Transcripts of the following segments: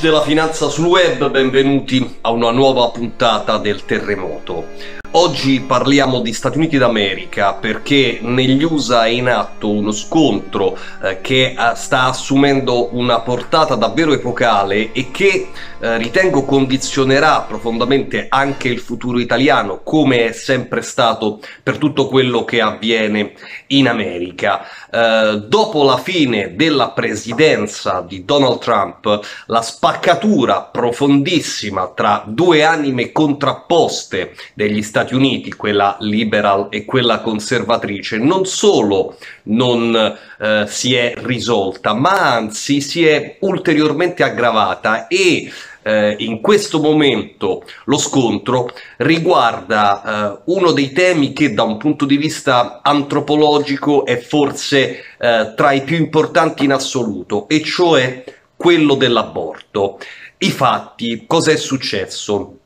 Della finanza sul web, benvenuti a una nuova puntata del terremoto. Oggi parliamo di Stati Uniti d'America perché negli USA è in atto uno scontro eh, che eh, sta assumendo una portata davvero epocale e che eh, ritengo condizionerà profondamente anche il futuro italiano come è sempre stato per tutto quello che avviene in America. Dopo la fine della presidenza di Donald Trump, la spaccatura profondissima tra due anime contrapposte degli Stati Stati Uniti, quella liberal e quella conservatrice, non solo non eh, si è risolta, ma anzi si è ulteriormente aggravata e eh, in questo momento lo scontro riguarda eh, uno dei temi che da un punto di vista antropologico è forse eh, tra i più importanti in assoluto, e cioè quello dell'aborto. I fatti, cosa è successo?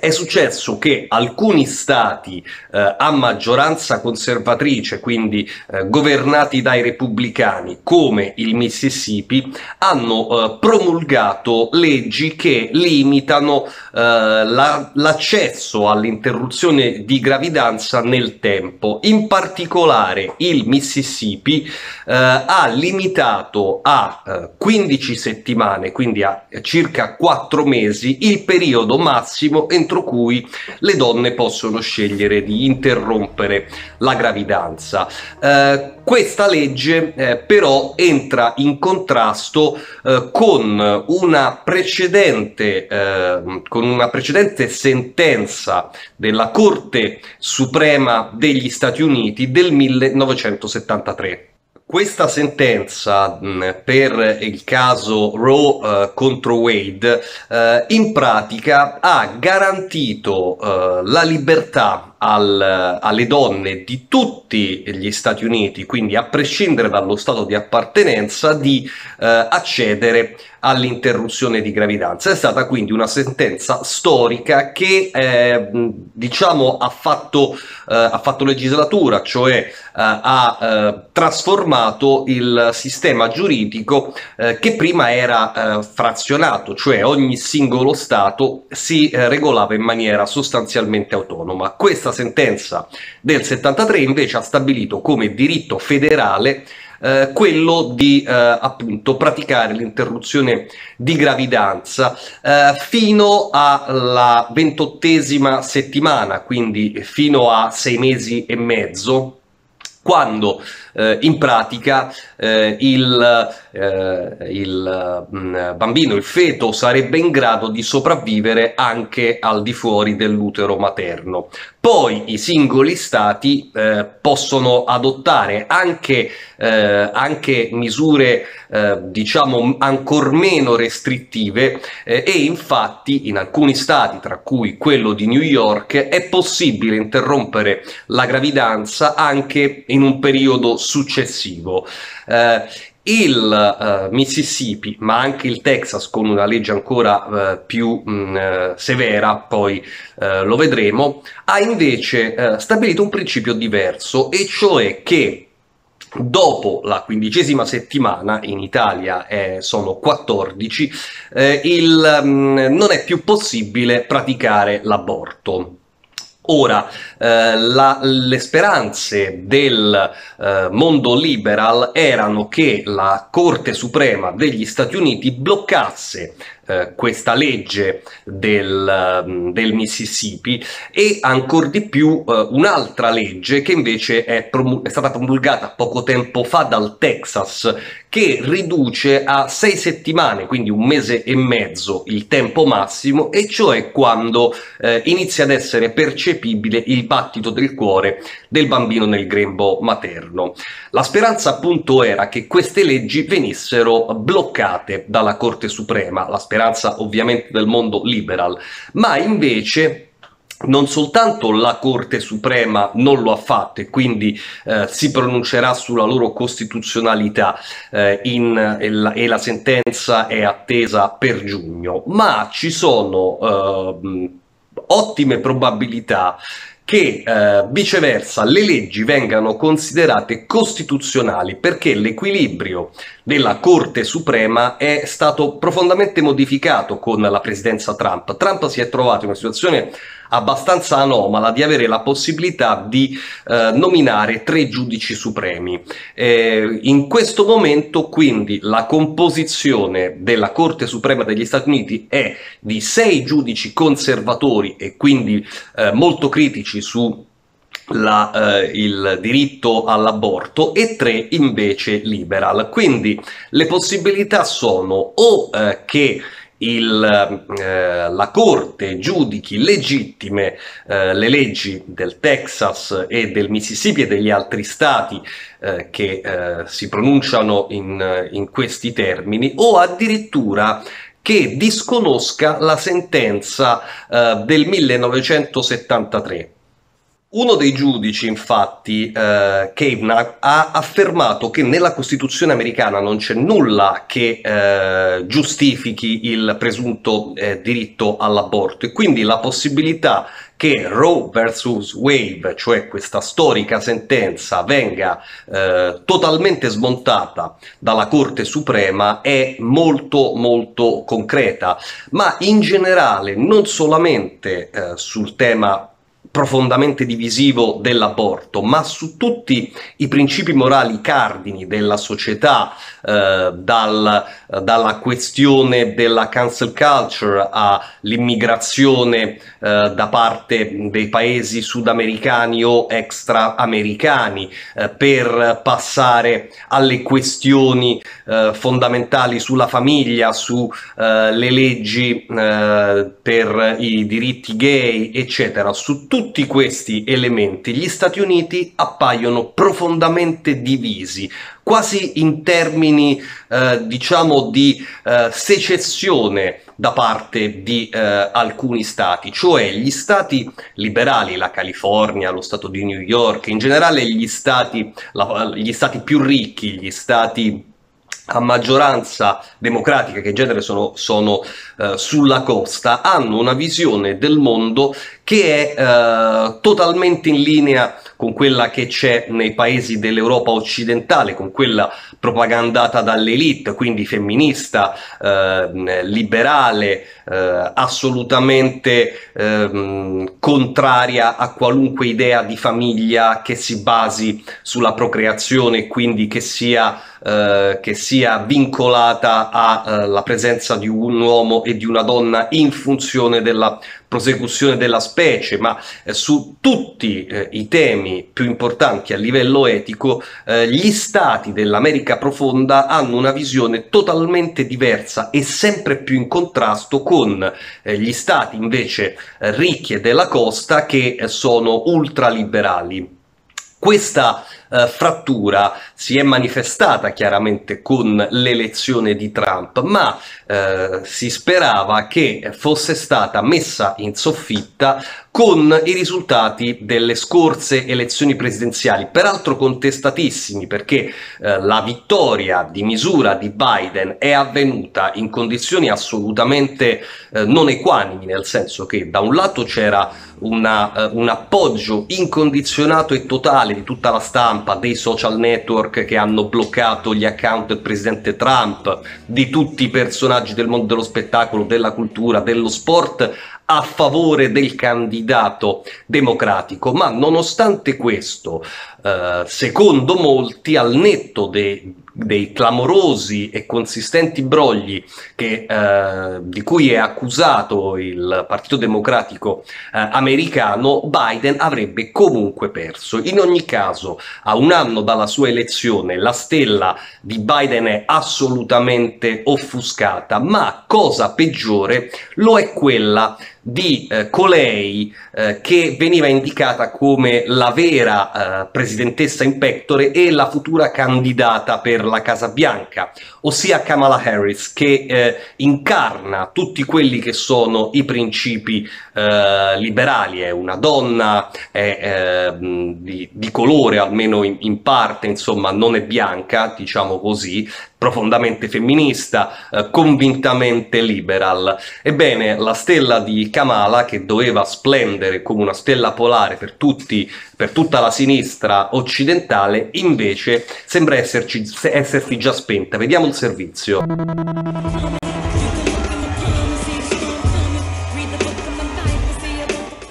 È successo che alcuni stati eh, a maggioranza conservatrice, quindi eh, governati dai repubblicani, come il Mississippi, hanno eh, promulgato leggi che limitano eh, la, l'accesso all'interruzione di gravidanza nel tempo. In particolare il Mississippi eh, ha limitato a 15 eh, settimane, quindi a circa 4 mesi, il periodo massimo entro entro cui le donne possono scegliere di interrompere la gravidanza. Eh, questa legge eh, però entra in contrasto eh, con, una precedente, eh, con una precedente sentenza della Corte Suprema degli Stati Uniti del 1973. Questa sentenza per il caso Roe uh, contro Wade uh, in pratica ha garantito uh, la libertà al, alle donne di tutti gli Stati Uniti, quindi a prescindere dallo stato di appartenenza, di accedere all'interruzione di gravidanza. È stata quindi una sentenza storica che eh, diciamo ha fatto, eh, ha fatto legislatura, cioè eh, ha eh, trasformato il sistema giuridico eh, che prima era eh, frazionato, cioè ogni singolo Stato si regolava in maniera sostanzialmente autonoma. Questa sentenza del 73 invece ha stabilito come diritto federale eh, quello di eh, appunto praticare l'interruzione di gravidanza eh, fino alla ventottesima settimana, quindi fino a sei mesi e mezzo quando eh, in pratica eh, il, eh, il mm, bambino, il feto, sarebbe in grado di sopravvivere anche al di fuori dell'utero materno. Poi i singoli stati eh, possono adottare anche, eh, anche misure diciamo ancor meno restrittive e infatti in alcuni stati, tra cui quello di New York, è possibile interrompere la gravidanza anche in un periodo successivo. Eh, il uh, Mississippi, ma anche il Texas con una legge ancora uh, più mh, mm, uh, severa, poi lo vedremo, ha invece stabilito un principio diverso, e cioè che Dopo la quindicesima settimana, in Italia eh, sono 14, eh, il, mh, mm, non è più possibile praticare l'aborto. Ora, eh, la, le speranze del eh, mondo liberal erano che la Corte Suprema degli Stati Uniti bloccasse eh, questa legge del, mm, del, Mississippi e ancora di più eh, un'altra legge che invece è, è, stata promulgata poco tempo fa dal Texas che riduce a sei settimane, quindi un mese e mezzo, il tempo massimo, e cioè quando eh, inizia ad essere percepibile il battito del cuore del bambino nel grembo materno. La speranza appunto era che queste leggi venissero bloccate dalla Corte Suprema, la speranza ovviamente del mondo liberal, ma invece non soltanto la Corte Suprema non lo ha fatto e quindi eh, si pronuncerà sulla loro costituzionalità eh, in, e, la, e, la, sentenza è attesa per giugno, ma ci sono eh, ottime probabilità che eh, viceversa le leggi vengano considerate costituzionali perché l'equilibrio della Corte Suprema è stato profondamente modificato con la presidenza Trump. Trump si è trovato in una situazione abbastanza anomala di avere la possibilità di eh, nominare tre giudici supremi. Eh, in questo momento quindi la composizione della Corte Suprema degli Stati Uniti è di sei giudici conservatori e quindi eh, molto critici su la, eh, il diritto all'aborto e tre invece liberal. Quindi le possibilità sono o eh, che il, eh, la Corte giudichi legittime eh, le leggi del Texas e del Mississippi e degli altri stati eh, che eh, si pronunciano in, in questi termini o addirittura che disconosca la sentenza eh, del 1973 uno dei giudici, infatti, eh, Kavanagh, ha affermato che nella Costituzione americana non c'è nulla che eh, giustifichi il presunto eh, diritto all'aborto e quindi la possibilità che Roe vs. Wade, cioè questa storica sentenza, venga eh, totalmente smontata dalla Corte Suprema è molto molto concreta, ma in generale non solamente eh, sul tema profondamente divisivo dell'aborto, ma su tutti i principi morali cardini della società, eh, dal, dalla questione della cancel culture all'immigrazione eh, da parte dei paesi sudamericani o extraamericani, eh, per passare alle questioni eh, fondamentali sulla famiglia, sulle eh, leggi eh, per i diritti gay, eccetera. Su tutti questi elementi gli Stati Uniti appaiono profondamente divisi, quasi in termini eh, diciamo di eh, secessione da parte di eh, alcuni stati, cioè gli stati liberali, la California, lo stato di New York, in generale gli stati, la, gli stati più ricchi, gli stati a maggioranza democratica, che in genere sono, sono eh, sulla costa, hanno una visione del mondo che è eh, totalmente in linea con quella che c'è nei paesi dell'Europa occidentale, con quella propagandata dall'elite, quindi femminista, eh, liberale, assolutamente ehm, contraria a qualunque idea di famiglia che si basi sulla procreazione quindi che sia, eh, che sia vincolata alla eh, presenza di un uomo e di una donna in funzione della prosecuzione della specie, ma eh, su tutti eh, i temi più importanti a livello etico, eh, gli stati dell'America profonda hanno una visione totalmente diversa e sempre più in contrasto con eh, gli stati invece eh, ricchi della costa che sono ultraliberali. Questa eh, frattura si è manifestata chiaramente con l'elezione di Trump, ma eh, si sperava che fosse stata messa in soffitta con i risultati delle scorse elezioni presidenziali, peraltro contestatissimi perché eh, la vittoria di misura di Biden è avvenuta in condizioni assolutamente eh, non equanimi, nel senso che da un lato c'era una, uh, un appoggio incondizionato e totale di tutta la stampa, dei social network che hanno bloccato gli account del presidente Trump, di tutti i personaggi del mondo dello spettacolo, della cultura, dello sport, a favore del candidato democratico, ma nonostante questo, eh, secondo molti, al netto de, dei clamorosi e consistenti brogli che, eh, di cui è accusato il Partito Democratico eh, americano, Biden avrebbe comunque perso. In ogni caso, a un anno dalla sua elezione, la stella di Biden è assolutamente offuscata, ma cosa peggiore lo è quella di eh, colei eh, che veniva indicata come la vera eh, presidentessa in pectore e la futura candidata per la Casa Bianca, ossia Kamala Harris, che eh, incarna tutti quelli che sono i principi eh, liberali, è una donna è, ehm, di, di, colore, almeno in, in parte, insomma, non è bianca, diciamo così, profondamente femminista, eh, convintamente liberal. Ebbene, la stella di Kamala, che doveva splendere come una stella polare per tutti per tutta la sinistra occidentale invece sembra esserci, essersi già spenta. Vediamo il servizio.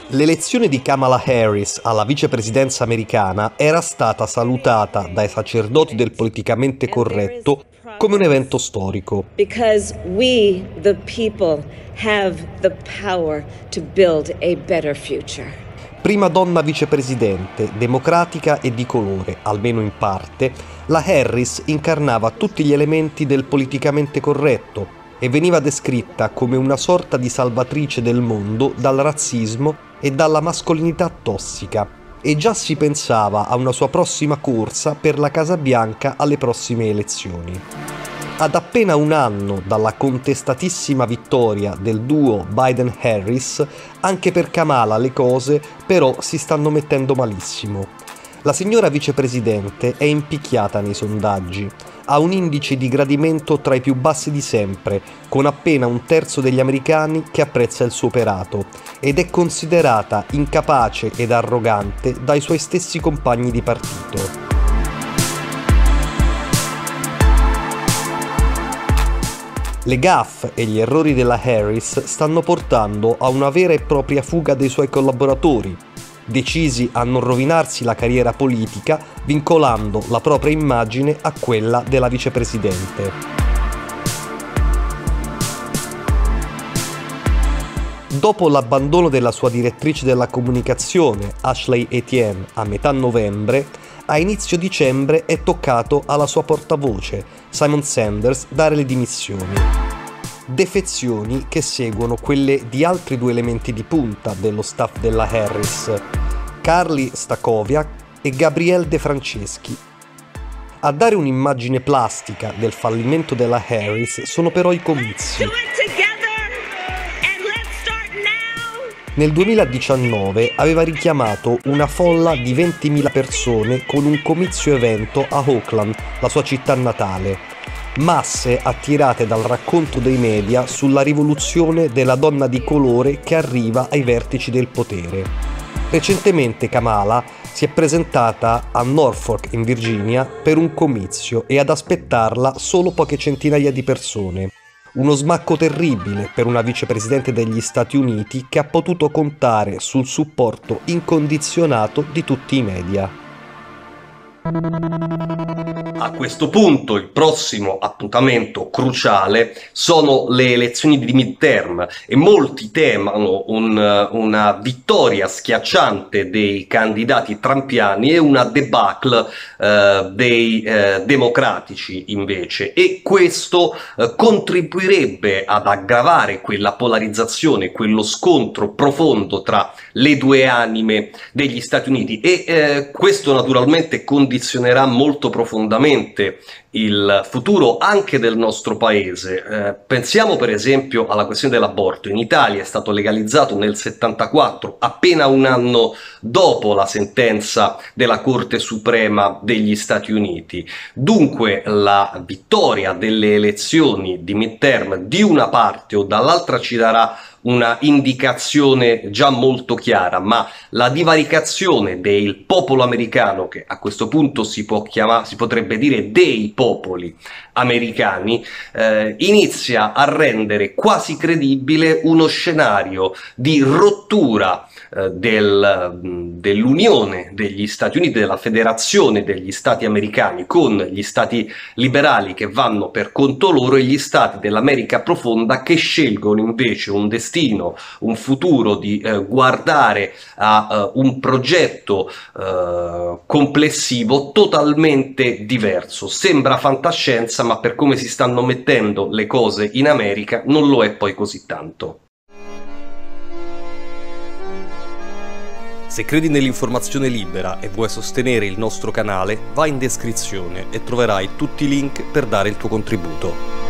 L'elezione di Kamala Harris alla vicepresidenza americana era stata salutata dai sacerdoti del politicamente corretto come un evento storico. Because we, the people, have the power to build a better future. Prima donna vicepresidente, democratica e di colore, almeno in parte, la Harris incarnava tutti gli elementi del politicamente corretto e veniva descritta come una sorta di salvatrice del mondo dal razzismo e dalla mascolinità tossica e già si pensava a una sua prossima corsa per la Casa Bianca alle prossime elezioni. Ad appena un anno dalla contestatissima vittoria del duo Biden-Harris, anche per Kamala le cose però si stanno mettendo malissimo. La signora vicepresidente è impicchiata nei sondaggi, ha un indice di gradimento tra i più bassi di sempre, con appena un terzo degli americani che apprezza il suo operato, ed è considerata incapace ed arrogante dai suoi stessi compagni di partito. Le gaffe e gli errori della Harris stanno portando a una vera e propria fuga dei suoi collaboratori, decisi a non rovinarsi la carriera politica vincolando la propria immagine a quella della vicepresidente. Dopo l'abbandono della sua direttrice della comunicazione, Ashley Etienne, a metà novembre, a inizio dicembre è toccato alla sua portavoce, Simon Sanders, dare le dimissioni. Defezioni che seguono quelle di altri due elementi di punta dello staff della Harris, Carly Stakoviak e Gabrielle De Franceschi. A dare un'immagine plastica del fallimento della Harris sono però i comizi. Nel 2019 aveva richiamato una folla di 20.000 persone con un comizio evento a Auckland, la sua città natale. Masse attirate dal racconto dei media sulla rivoluzione della donna di colore che arriva ai vertici del potere. Recentemente Kamala si è presentata a Norfolk in Virginia per un comizio e ad aspettarla solo poche centinaia di persone. Uno smacco terribile per una vicepresidente degli Stati Uniti che ha potuto contare sul supporto incondizionato di tutti i media. A questo punto il prossimo appuntamento cruciale sono le elezioni di midterm e molti temano un, una vittoria schiacciante dei candidati trampiani e una debacle eh, dei eh, democratici invece. E questo eh, contribuirebbe ad aggravare quella polarizzazione, quello scontro profondo tra le due anime degli Stati Uniti. E eh, questo naturalmente condizionerà condizionerà molto profondamente il futuro anche del nostro paese. Eh, pensiamo per esempio alla questione dell'aborto. In Italia è stato legalizzato nel 74, appena un anno dopo la sentenza della Corte Suprema degli Stati Uniti. Dunque la vittoria delle elezioni di midterm di una parte o dall'altra ci darà una indicazione già molto chiara, ma la divaricazione del popolo americano, che a questo punto si, può chiamare, si potrebbe dire dei popoli americani, eh, inizia a rendere quasi credibile uno scenario di rottura eh, del, dell'Unione degli Stati Uniti, della federazione degli Stati americani con gli Stati liberali che vanno per conto loro e gli Stati dell'America profonda che scelgono invece un destino, un futuro di eh, guardare a uh, un progetto uh, complessivo totalmente diverso. Sembra fantascienza, ma per come si stanno mettendo le cose in America non lo è poi così tanto. Se credi nell'informazione libera e vuoi sostenere il nostro canale, vai in descrizione e troverai tutti i link per dare il tuo contributo.